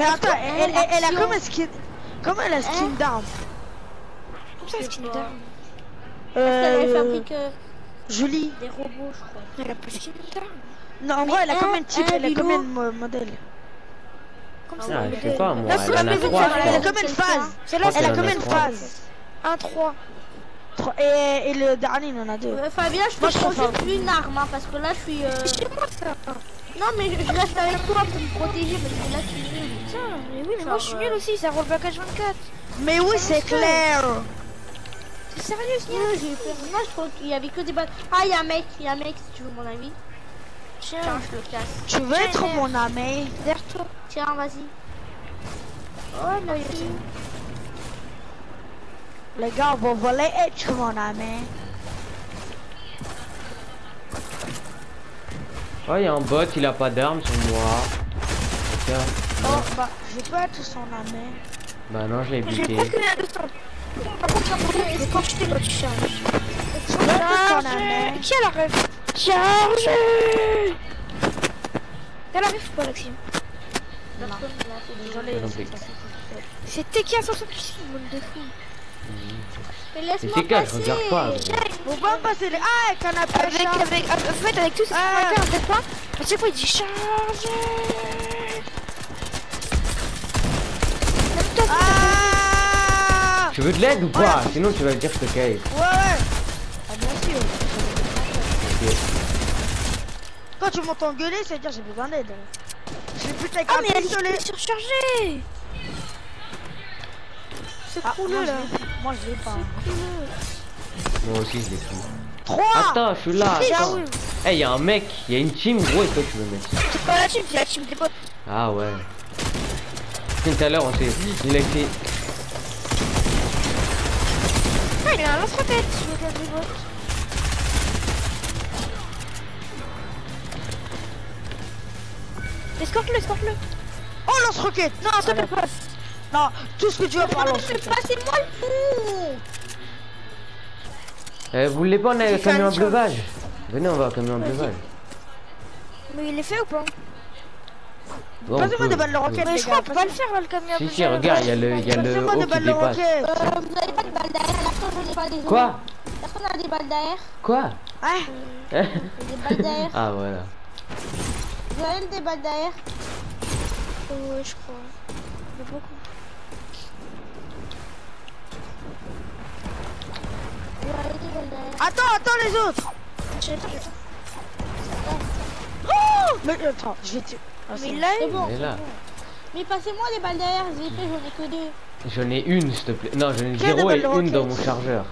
Mais attends, elle, elle, elle a comme un skin. Comment elle a skin Hein d'arme Comme ça, skin pas. d'arme. Parce qu'elle fabrique euh, Julie. des robots, je crois. Elle a pas skin d'arme. Non, en vrai, elle a un- combien de types un Elle a Lilo. combien de mo- modèles Comme Ah ça. Ah, je sais modèle. pas moi, Là, elle a trois. elle je Elle a a trois. phases 1-3. Trois- et, et le dernier, il en a deux. Euh, Fabien, je prends préfère- juste une arme, hein, parce que là, je suis... euh, ça. Non, mais je, je reste avec toi pour me protéger, parce que là, je suis nulle. Putain, mais oui, mais moi je suis nul aussi, ça roule pas 24. Mais oui, c'est clair. C'est sérieux, ce Ouais, j'ai peur. Moi, je trouve qu'il y avait que des balles. Ah, il y a un mec, il y a un mec, si tu veux mon avis. Tiens, Tiens, je le casse. Tu veux être mon ami? Derrière toi. Tiens, vas-y. Oh, merci. Les gars, vous voulez être mon ami Oh, il y a un bot, il a pas d'armes sur moi. Tiens. Oh, bah, je peux être son ami. Bah non, je l'ai J'ai buté. presque rien de temps. Par contre, j'ai un problème, c'est quand tu t'es tu charges. Je être son Charge. Qui a la rêve Charge T'as la rêve ou pas, Maxime? Pas. C'est TK à 166, monde de fou? Mais Mais laisse-moi je passer. regarde pas. pas me passer les... Ah, canapé Avec, avec, en fait, avec tout ce Ah. qu'on va faire, pas? À chaque fois, il dit charge Ah Tu veux de l'aide ou pas Sinon tu vas me dire que je te caille. Ouais, ouais. Ah, bien sûr. Quand tu m'entends gueuler, ça veut dire que j'ai besoin d'aide. J'ai plus ta Ah, mais elle est surchargée C'est Ah, cool moi, là je l'ai- Moi, je l'ai pas. Moi aussi je l'ai pris. 3 Attends, je suis là. Eh, y a un mec, y a une team gros et toi tu veux mettre. C'est pas la team, c'est la team des potes. Ah ouais. Tout à l'heure on s'est. Il a été. Ah, il a un lance-roquette le gars des bots. Escorte-le, escorte-le. Oh, lance-roquette Non, toi t'as pas. Non, tout ce que tu veux par Non, lance-roquette. c'est passez-moi le coup. Eh, vous voulez pas on a un camion un à bleuvage Venez, on va au camion à bleuvage. Mais il est fait ou pas? Bon, on Passez-moi peut, des balles de roquette, Mais je crois qu'on peut pas le faire là, le camion. Si, si, regarde, il y a le, il y a le haut qui balles de dépasse. Euh, vous avez pas de balles derrière Personne, j'en ai pas des Quoi Personne a des balles derrière Quoi Hein Des balles derrière Ah voilà. Vous avez des balles derrière Ouais, je crois. Il y a beaucoup. Vous avez des balles derrière Attends, attends les autres pas, j'ai pas. Oh Mais attends, je vais te... Ah, Mais l'a C'est eu. bon. Là. Mais passez-moi les balles derrière, j'ai fait, j'en ai que deux. J'en ai une, s'il te plaît. Non, j'en ai Quelle zéro et de une dans mon chargeur.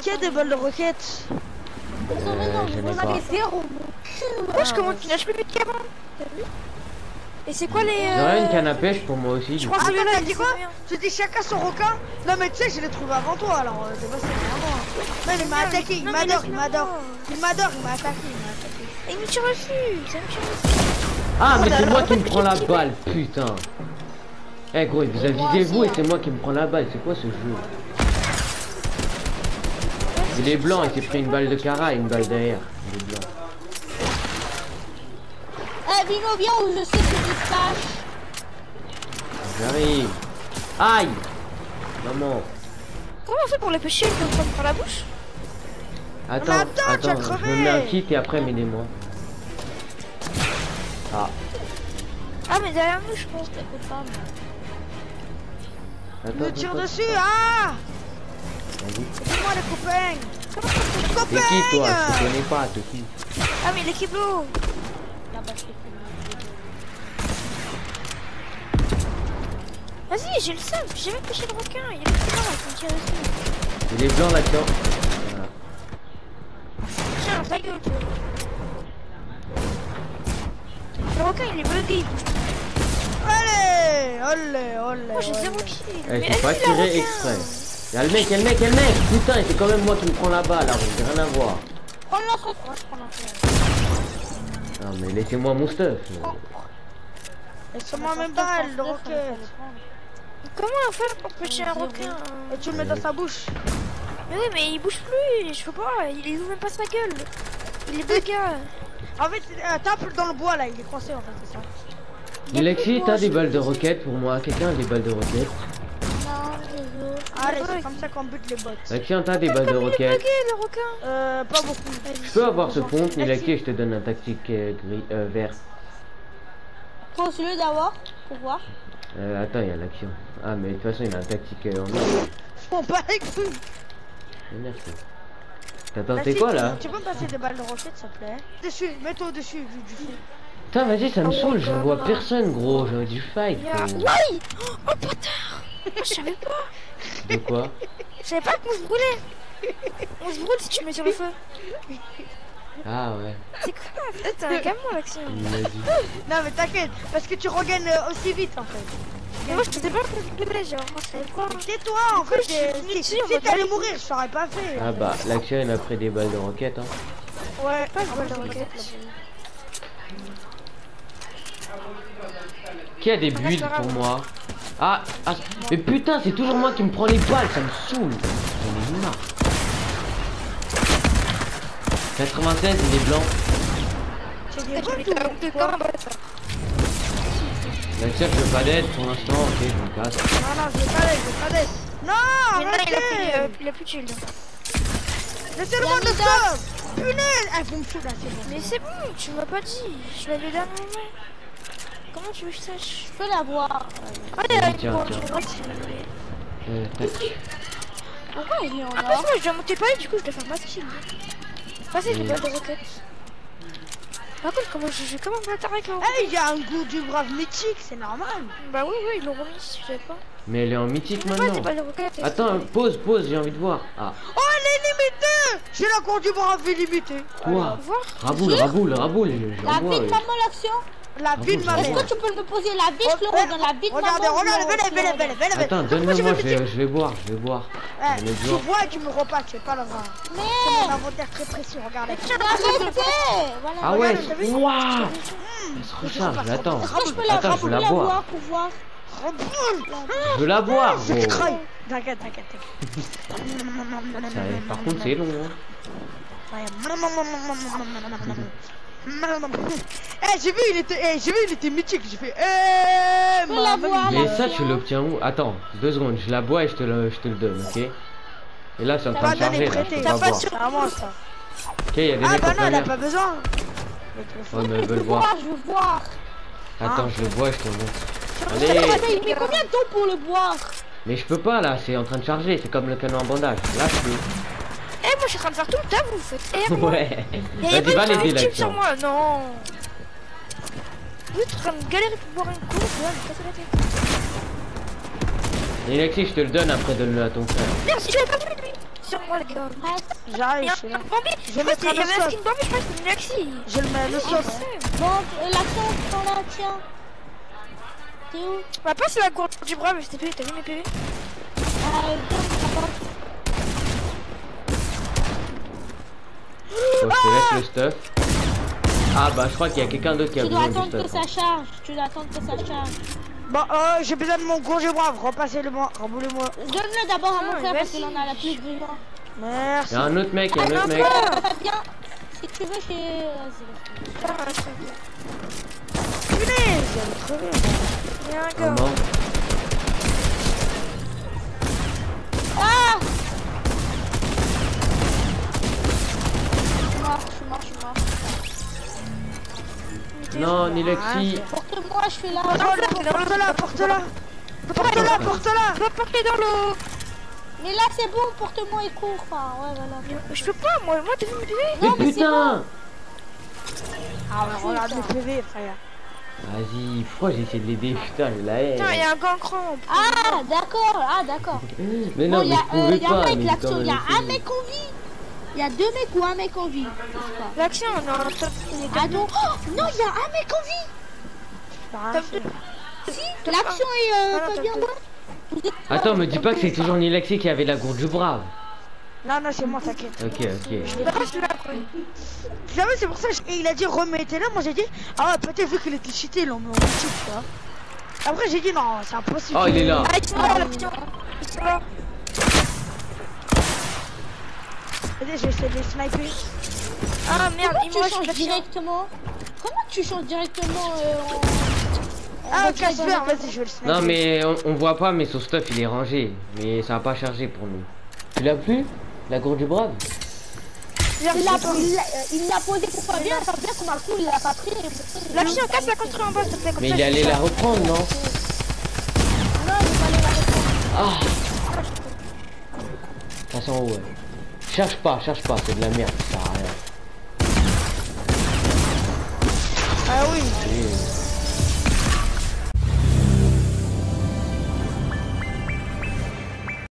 Qui a des balles de roquette Vous savez, non, je vous n'ai en avez pas. zéro. mon cul, Moi, je commence, tu lâches plus vite qu'avant. T'as vu Et c'est quoi les. J'aurais une euh, canne à pêche pour moi aussi. Je crois que il dis dit quoi Tu dis chacun son requin Non mais tu sais, je l'ai trouvé avant toi, alors euh, c'est pas ça, c'est hein. Non, mais il m'a attaqué, il m'adore, il m'adore. Il m'adore, il m'a attaqué, il m'a attaqué. Et il me tire dessus. Ça me tire dessus. Ah, mais c'est moi qui me prends la balle, putain. Eh gros, vous avisez-vous et c'est moi qui me prends la balle. C'est quoi ce jeu? Il est blanc, il s'est pris une balle de cara et une balle derrière. Il est blanc. Eh, Vino, viens où je sais que tu caches. J'arrive. Aïe Maman. Comment on fait pour les pêcher Ils peuvent prendre par la bouche? Attends, attends, attends, je me mets un kit et après m'aidez-moi. Ah, Ah, mais derrière nous, je pense. T'écoutes pas, mais... attends. Me attends, tire attends. dessus, ah moi les copains T'es Copains qui toi Je te connais pas, t'es qui Ah, mais l'équipe t'écoute. Vas-y, j'ai le seum. J'ai jamais pêché le requin. Il y a le petit là qui me tire dessus. Il est blanc là-dedans. Tiens, ta gueule, requin, il est bugué. Allez Allez, allez Moi, j'ai allez. zéro kill. Eh, j'ai pas tiré exprès. Y'a le mec, y'a le mec, y'a le mec Putain, c'est quand même moi qui me prends la balle, alors j'ai rien à voir. Prends le lance Moi, je prends l'enfer. Non mais laissez-moi mon stuff. Laisse-moi mes balles de roquette Comment on fait pour pêcher un requin Et tu le mets dans sa bouche Mais oui, mais il bouge plus. Je peux pas. Il ouvre même pas sa gueule. Il est bugué. En fait, euh, tape dans le bois là, il est coincé en fait, c'est ça. Alexis, t'as des balles de roquette pour moi Quelqu'un a des balles de roquette Non, désolé. Allez, c'est comme ça qu'on bute les bots. Alexis, t'as des balles de roquette le requin? Euh, pas beaucoup. Je peux avoir ce pompe, Alexis, je te donne un tactique euh, gris, euh, vert. Pose-le d'abord pour voir. Euh, attends, il y a l'action. Ah, mais de toute façon, il a un tactique euh, en or. Pas les couilles. Merci. Merci, c'est quoi là Tu peux me passer des balles de roquette, s'il te plaît Dessus, mets-toi au-dessus du, du feu. Putain, vas-y, ça me saoule, je vois personne, gros. J'ai du fight, gros. Oui Oh bâtard je savais pas. De quoi? Je savais pas qu'on se brûlait. On se brûle si tu mets sur le feu. Ah ouais, C'est quoi T'es un gamin l'action. il m'a dit. Non, mais t'inquiète, parce que tu regagnes euh, aussi vite en fait. Mais moi je sais pas brûlait, genre. Moi. Tais-toi en fait. je suis t'allais mourir, je t'aurais pas fait. Ah bah, l'action, il m'a pris des balles de roquette, hein. Ouais, Pas de balle de roquette. Qui a des builds pour moi? Ah, ah, mais putain, c'est toujours moi qui me prends les balles, ça me saoule. J'en ai marre. 96, il est blanc. Veux pas d'aide pour l'instant, ok, je me casse. Non, non, je veux pas d'aide, je veux pas d'aide. Non, Mais non, il a plus, euh, arrêtez il a plus de shield. Laissez-le-moi de stop Punaise Ah, vous me là, c'est bon. Mais c'est bon, tu m'as pas dit. Je l'avais dernier moment. Comment tu veux que je sache? Je peux l'avoir. Ah, il a une je Euh. Pourquoi il est en Après, or? moi, je dois monter pas et du coup, je dois faire masse shield. Vas-y, Oui. balles de roquette. Par contre, comment je joue comme un bâtard avec un Eh, il y a un goût du brave mythique, c'est normal. Bah oui, oui, ils l'ont remis, je savais pas. Mais elle est en mythique pas maintenant. Attends, pause, pause, j'ai envie de voir. Ah, Oh, elle est limitée J'ai la cour du brave illimitée. quoi Raboule, raboule, raboule, je- La j'en vois. vie de oui. maman l'action La vie de ma Est-ce mère. que tu peux me poser la le Oh, redonne la vie de maman. Regardez, je regarde, le- venez, venez, venez, venez. Attends, Moi, je vais, je vais boire, je vais boire. Eh, Je vais tu vois et tu me repasses, c'est pas le vrai. C'est Mais mon inventaire très précis, regardez. arrêtez Voilà. Ah ouais, waouh Elle se recharge, attends. Est-ce que je peux la, Attends, je veux la la boire. voir pour voir Reboule Je veux la boire, gros. T'inquiète, t'inquiète, t'inquiète. Par contre, c'est long, hein. Eh, j'ai vu, il était, eh, j'ai vu, il était mythique. J'ai fait, eh, peux la voir, Mais la ça, tu l'obtiens où? Attends, deux secondes, je la bois et je te le, je te le donne, ok? Et là, c'est en train de charger, là, je peux pas pas boire. sur ça. Ok, il y a des Ah mecs bah en non, elle a pas besoin. Ouais, mais elles veulent Voir, je veux voir. Attends, je le bois et je te le montre. Mais Allez il met combien de temps pour le boire? Mais je peux pas, là, c'est en train de charger, c'est comme le canon à bandage. Là, je Eh, moi, je suis en train de faire tout le taf, vous faites. Ouais Il y a Vas-y, va pas de sur moi, non. Vous êtes en train de galérer pour boire un coup, vas me casser la tête. Et Alexis, je te le donne, après donne-le à ton frère. J'avais pas vu lui. Sur moi, les gars. J'arrive, je suis là. Je Je vais mettre il y un skin Bambi, je crois que c'était une Maxi. Je le mets le sauce. Bon, prends la tiens. T'es où? On va passer la cour du bras, mais c'était PV, t'as vu mes PV Ah, euh, tiens, ça passe. Bon, je te laisse le stuff. Ah bah, je crois qu'il y a quelqu'un d'autre qui a Tu dois besoin du attendre que ça hein. charge. Tu dois attendre que ça charge. Bon, euh, j'ai besoin de mon congé brave. Repassez-le-moi, remboulez-moi. Donne-le d'abord à Ah, mon frère parce qu'il en a la plus besoin. Merci. Il y a un autre mec, il y a Ah, un autre mec. viens. Si tu veux, chez. Vas-y. Ah. Punaise. Ah Non, Nilexi. Porte-moi, je suis là. Porte-la, porte-la. Porte-la, porte-la. Va porter dans l'eau. Mais là, c'est bon, porte-moi et cours. Enfin, ouais, voilà. Je peux pas, moi, moi, mes PV Mais Non, mais c'est putain Ah regarde mes PV, frère. Vas-y, pourquoi j'ai essayé de l'aider Putain, je la haine. Putain, il y a un gant crampe. Ah, d'accord, ah, d'accord. Mais non, Bon, il y mais a, je euh, pouvais y a pas. un mec, il y a un mec en vie. Il y a deux mecs ou un mec en vie. L'action, on est en train de. Ah non, oh, non, il y a un mec en vie. Bah, Si, l'action est euh, Ah, non, bien Attends, me dis pas que c'est toujours Nilexi qui avait la gourde du brave. Non, non, c'est moi, t'inquiète. Ok, ok. Savais, c'est pour ça et il a dit remettez-le. Moi j'ai dit, ah ouais, peut-être vu qu'il était cheaté, ils l'ont mis en cheat, tu vois. Après j'ai dit non, c'est impossible. Oh, il est là. Ah, ils sont là, Vas-y, je vais essayer de les sniper. Ah merde, Comment il tu me l'action. directement Comment tu changes directement euh, en... Ah, le vas-y, je vais le sniper. Non mais on, on voit pas mais son stuff il est rangé. Mais ça va pas charger pour nous. Tu l'as plus La gourde du brave Il l'a posé pour Fabien, Fabien comme un coup, il l'a pas pris. La fille, on casse la construire en bas, s'il te plaît. Comme Mais ça, il est je allé suis la reprendre non Non, il aller la reprendre. Ah Passe en haut ouais. Cherche pas, cherche pas, c'est de la merde, ça sert à rien. Ah oui.